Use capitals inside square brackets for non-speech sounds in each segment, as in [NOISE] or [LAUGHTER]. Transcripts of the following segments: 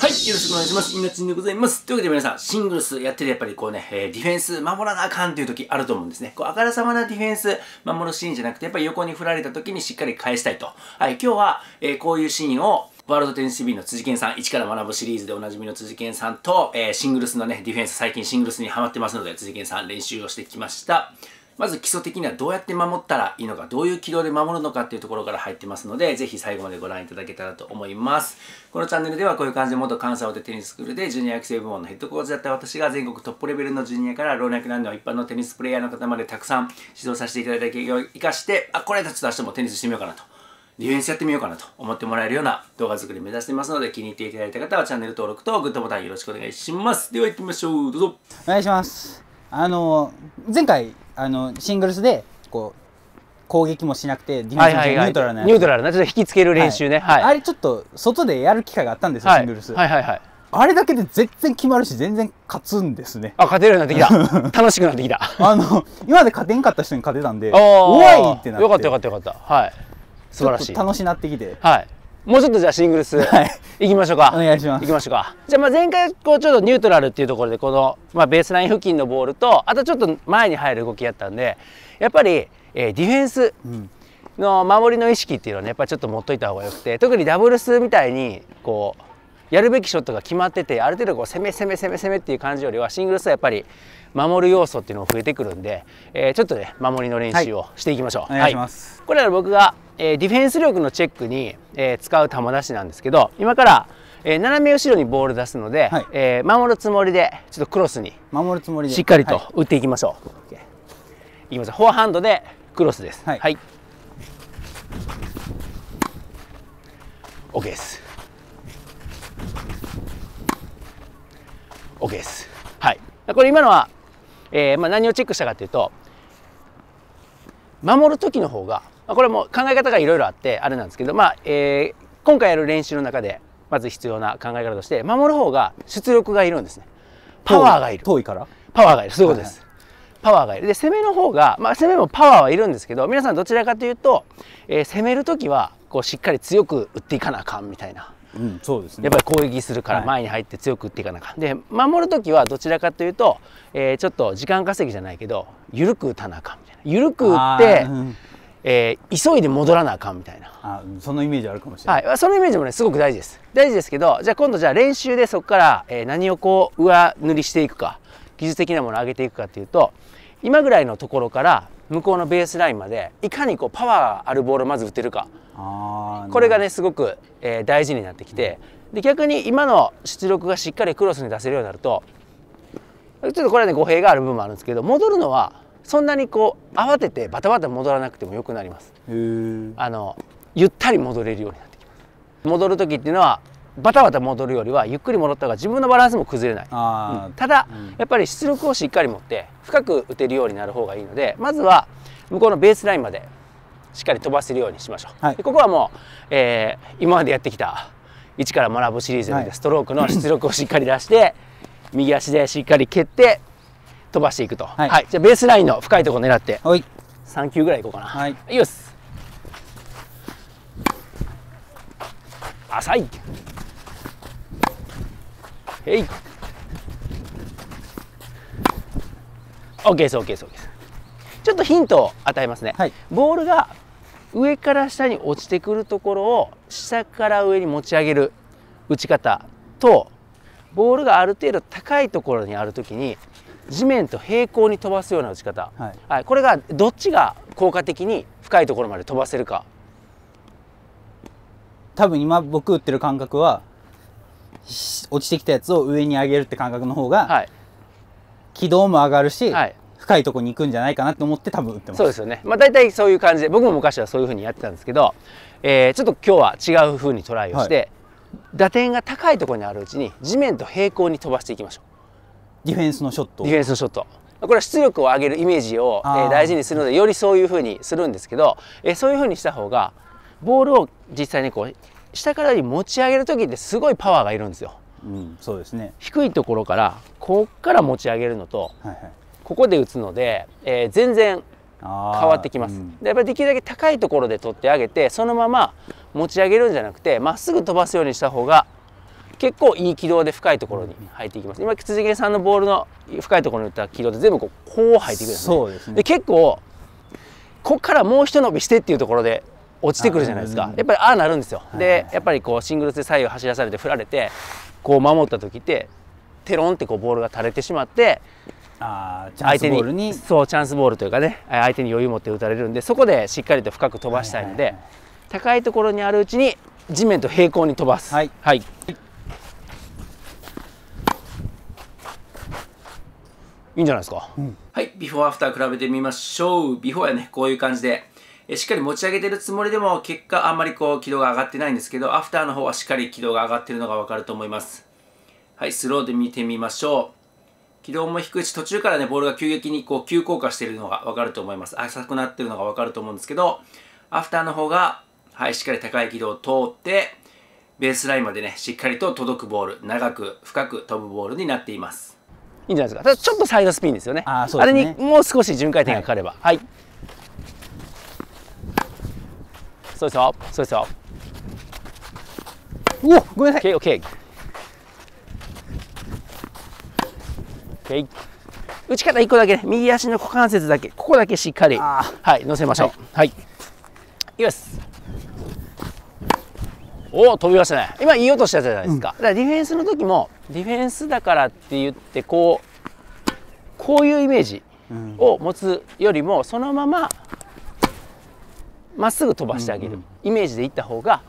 はい、よろしくお願いします。みなちんでございます。というわけで皆さん、シングルスやってるやっぱりこうね、えーディフェンス守らなあかんっていう時あると思うんですね。こう、あからさまなディフェンス守るシーンじゃなくて、やっぱり横に振られた時にしっかり返したいと。はい、今日は、えーこういうシーンを、ワールドテニス TV の辻健さん、一から学ぶシリーズでおなじみの辻健さんと、えーシングルスのね、ディフェンス、最近シングルスにハマってますので、辻健さん練習をしてきました。まず基礎的にはどうやって守ったらいいのか、どういう軌道で守るのかっていうところから入ってますので、ぜひ最後までご覧いただけたらと思います。このチャンネルではこういう感じで元関西大手テニススクールでジュニア育成部門のヘッドコーチだった私が全国トップレベルのジュニアから老若男女一般のテニスプレイヤーの方までたくさん指導させていただいた経験を生かして、あ、これだと出してもテニスしてみようかなと。ディフェンスやってみようかなと思ってもらえるような動画作り目指してますので気に入っていただいた方はチャンネル登録とグッドボタンよろしくお願いします。では行ってみましょう。どうぞ。お願いしますあの前回あのシングルスでこう攻撃もしなくてディフェンスもニュートラルなニュートラルなちょっと引きつける練習ね。はい、あれちょっと外でやる機会があったんですよ、はい。シングルス、はいはいはい。あれだけで全然決まるし全然勝つんです。ねあ勝てるようになってきた。[LAUGHS] 楽しくなってきた。あの今まで勝てんかった人に勝てたんでおいってなって。よかったよかったよかった。はい。素晴らしい。楽しなってきて。はいもうちょっとじゃあシングルス、はい。行きましょうか。お願いします。行きましょうか。じゃあまあ前回こうちょっとニュートラルっていうところでこの、まあ、ベースライン付近のボールとあとちょっと前に入る動きやったんでやっぱり、えーディフェンスうんの守りの意識っていうのはねやっぱりちょっと持っといた方がよくて特にダブルスみたいにこうやるべきショットが決まっててある程度こう攻め攻め攻め攻めっていう感じよりはシングルスはやっぱり守る要素っていうのも増えてくるんで、えーちょっとね守りの練習をしていきましょう。お願いします、これは僕が、えーディフェンス力のチェックに、えー使う球出しなんですけど今から、えー斜め後ろにボール出すので、はいえー守るつもりでちょっとクロスに守るつもりでしっかりとはい打っていきましょう。OK いきますフォアハンドでクロスです。はいはい。OK です。OK です。はい。これ今のは、えーまあ、何をチェックしたかというと守る時の方がまあこれも考え方がいろいろあってあれなんですけど、まあえー今回やる練習の中でまず必要な考え方として守る方が出力がいるんですね。パワーがいる。遠いから？パワーがいる。そういうことです、パワーがいる。で攻めの方が、まあ、攻めもパワーはいるんですけど皆さんどちらかというと、えー攻める時はこうしっかり強く打っていかなあかんみたいな。うんそうですね。やっぱり攻撃するからはい。前に入って強く打っていかなあかん。で守る時はどちらかというと、えーちょっと時間稼ぎじゃないけど緩く打たなあかんみたいな。緩く打ってえー急いで戻らなあかんみたいな。あそのイメージあるかもしれない、はい、そのイメージもねすごく大事です。大事ですけどじゃあ今度じゃあ練習でそこから、えー何をこう上塗りしていくか技術的なものを上げていくかっていうと今ぐらいのところから向こうのベースラインまでいかにこうパワーあるボールをまず打てるか。これがねすごく、えー大事になってきてで逆に今の出力がしっかりクロスに出せるようになるとちょっとこれはね語弊がある部分もあるんですけど戻るのはそんなにこう慌ててバタバタ戻らなくてもよくなります。あのゆったり戻れるようになってきます。戻る時っていうのはバタバタ戻るよりはゆっくり戻った方が自分のバランスも崩れない。あー。ただ、うん。やっぱり出力をしっかり持って深く打てるようになる方がいいのでまずは向こうのベースラインまでしっかり飛ばせるようにしましょう、はい。でここはもう、えー今までやってきた一から学ぶシリーズなので、はい。ストロークの出力をしっかり出して右足でしっかり蹴って飛ばしていくと、はいじゃあベースラインの深いところ狙ってはい3球ぐらいいこうかな。はいいきます。浅い。へい。オッケーです、オッケーです、オッケーです。ちょっとヒントを与えますね。はいボールが上から下に落ちてくるところを下から上に持ち上げる打ち方とボールがある程度高いところにあるときに地面と平行に飛ばすような打ち方、はい。はい、これがどっちが効果的に深いところまで飛ばせるか。多分今僕打ってる感覚はし落ちてきたやつを上に上げるって感覚の方が、はい、軌道も上がるし、はい、深いとこに行くんじゃないかなと思って多分打ってます。そうですよね、まあ、大体そういう感じで僕も昔はそういうふうにやってたんですけど、えーちょっと今日は違うふうにトライをして、打点が高いところにあるうちに地面と平行に飛ばしていきましょディフェンスのショット。うディフェンスのショット。これは出力を上げるイメージを、大事にするのでよりそういうふうにするんですけど、えーそういうふうにした方がボールを実際にこう下からに持ち上げる時ってすごいパワーがいるんですよ。うんそうですね。低いところからこっから持ち上げるのとはいはい。ここで打つので、えー全然変変わってきます、でやっぱりできるだけ高いところで取ってあげてそのまま持ち上げるんじゃなくてまっすぐ飛ばすようにした方が結構いい軌道で深いところに入っていきます。今辻毛さんのボールの深いところに打った軌道で全部こうこう入っていくんですね。そうですね。で結構こっからもう一伸びしてっていうところで落ちてくるじゃないですか。やっぱりああなるんですよ、い。でやっぱりこうシングルスで左右走らされて振られてこう守った時ってテロンってこうボールが垂れてしまってあーチャンス相手にボールにそうチャンスボールというかね相手に余裕持って打たれるんでそこでしっかりと深く飛ばしたいので、高いところにあるうちに地面と平行に飛ばす。はい。はい、いいんじゃないですか、はい、ビフォーアフター比べてみましょう。ビフォーやね、こういう感じで、えしっかり持ち上げてるつもりでも、結果あんまりこう軌道が上がってないんですけど、アフターの方はしっかり軌道が上がってるのがわかると思います。はい、スローで見てみましょう。軌道も低いし、途中からね、ボールが急激にこう急降下しているのがわかると思います。浅くなってるのがわかると思うんですけど、アフターの方が、はい、しっかり高い軌道を通って、ベースラインまでね、しっかりと届くボール、長く深く飛ぶボールになっています。いいんじゃないですか。ただちょっとサイドスピンですよね。あすね。れにもう少し巡回転がかかれば。はい、そうですよ。そうですよ。うおごめんなさい。OKOK OK 打ち方1個だけね。右足の股関節だけ。ここだけしっかり。はい。乗せましょう。はい、い、きますおお飛びましたね。今いい音したじゃないですか、だからディフェンスの時もディフェンスだからって言ってこうこういうイメージうん。を持つよりもそのまままっすぐ飛ばしてあげる、うんうんイメージでいった方が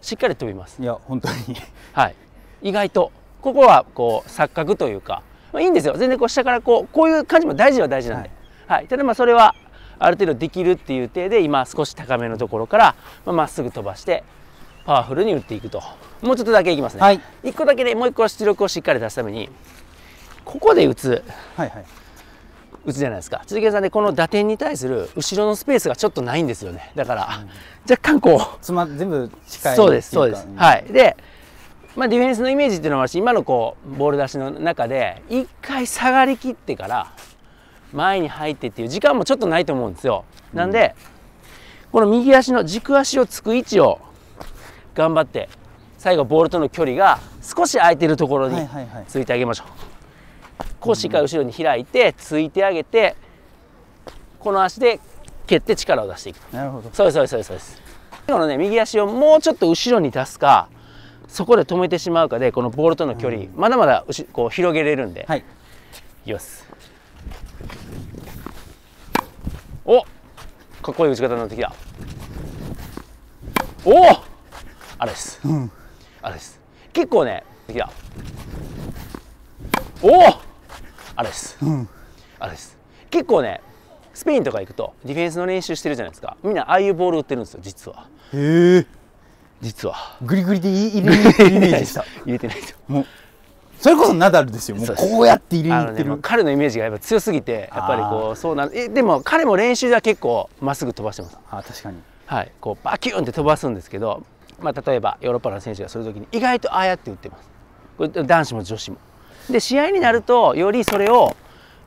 しっかり飛びます。いや本当に。はい、意外とここはこう錯覚というか、まあ、いいんですよ。全然こう下からこうこういう感じも大事は大事なんで、はい。ただまあそれはある程度できるっていう体で今少し高めのところからまあまっすぐ飛ばしてパワフルに打っていくと。もうちょっとだけいきますね、はい。1個だけでもう1個出力をしっかり出すためにここで打つ。はいはい。打つじゃないですか。辻毛さんでこの打点に対する後ろのスペースがちょっとないんですよね。だから、若干こうつま全部近いそうですそうです、いはい。で、まあ、ディフェンスのイメージっていうのもあるし今のこうボール出しの中で一回下がりきってから前に入ってっていう時間もちょっとないと思うんですよ。なんで、この右足の軸足をつく位置を頑張って最後ボールとの距離が少し空いてるところにはいはいはい。ついてあげましょう、こうしっかり後ろに開いてついてあげてこの足で蹴って力を出していく。なるほど。そうですそうですそうです。そうですこのね右足をもうちょっと後ろに出すかそこで止めてしまうかでこのボールとの距離、まだまだうしこう広げれるんで、はい。いきます。おかっこいい打ち方になってきた。おおあれです、ん。あれです。結構ねできたおお！あれです、ん。あれです。結構ねスペインとか行くとディフェンスの練習してるじゃないですか。みんなああいうボール打ってるんですよ実は。へえ。実は。グリグリで [LAUGHS] 入れてるイメージでした。入れてないでもうそれこそナダルですよ。もうこうやって入れにあのね、行ってるもう彼のイメージがやっぱ強すぎてやっぱりこうそうなんえでも彼も練習では結構まっすぐ飛ばしてます。あ確かに。はい。こうバキューンって飛ばすんですけど、まあ、例えばヨーロッパの選手がするときに意外とああやって打ってます。これ男子も女子も。で試合になるとよりそれを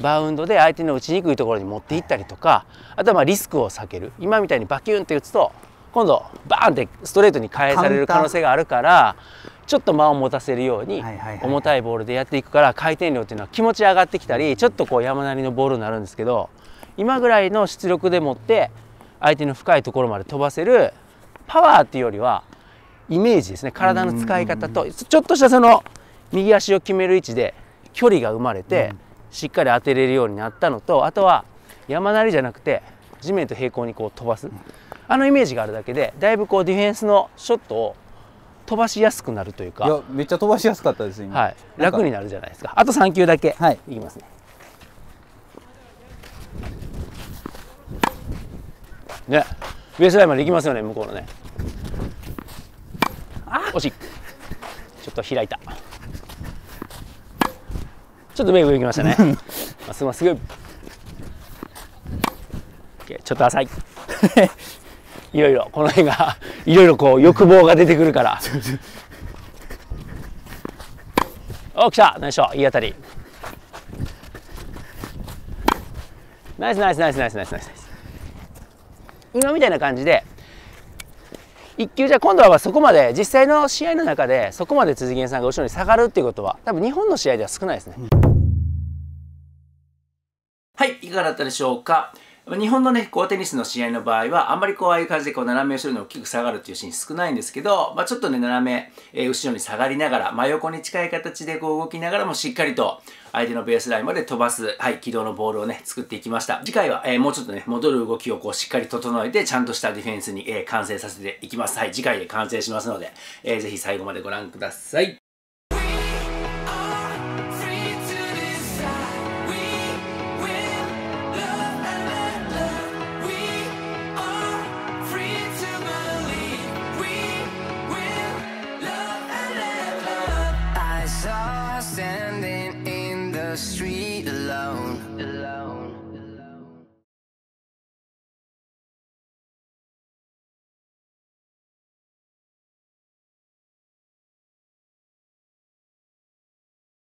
バウンドで相手の打ちにくいところに持っていったりとかあとはまあリスクを避ける。今みたいにバキューンって打つと今度バーンってストレートに返される可能性があるからちょっと間を持たせるように重たいボールでやっていくから回転量っていうのは気持ち上がってきたりちょっとこう山なりのボールになるんですけど今ぐらいの出力でもって相手の深いところまで飛ばせるパワーっていうよりはイメージですね。体の使い方とちょっとしたその右足を決める位置で距離が生まれてしっかり当てれるようになったのとあとは山なりじゃなくて地面と平行にこう飛ばす。あのイメージがあるだけでだいぶこうディフェンスのショットを飛ばしやすくなるというか。いやめっちゃ飛ばしやすかったです今。はい、楽になるじゃないですか。あと3球だけ、はい。いきますね。ね。ベースラインまで行きますよね向こうのね惜しい。ちょっと開いた。ちょっとメイク行きましたね。まっすぐまっすぐちょっと浅い。いろいろこの辺がいろいろこう欲望が出てくるから。お来た。ナイスショいい当たり。ナイスナイスナイスナイスナイスナイス。今みたいな感じで1球じゃ今度はそこまで実際の試合の中でそこまで辻元さんが後ろに下がるっていうことは多分日本の試合では少ないですね。はい、いかがだったでしょうか？日本のね、こうテニスの試合の場合は、あんまりこう、ああいう感じでこう、斜め後ろに大きく下がるっていうシーン少ないんですけど、まあちょっとね、斜め、えー、後ろに下がりながら、真横に近い形でこう動きながらもしっかりと、相手のベースラインまで飛ばす、はい、軌道のボールをね、作っていきました。次回は、えー、もうちょっとね、戻る動きをこう、しっかり整えて、ちゃんとしたディフェンスに、えー、完成させていきます。はい、次回で完成しますので、えー、ぜひ最後までご覧ください。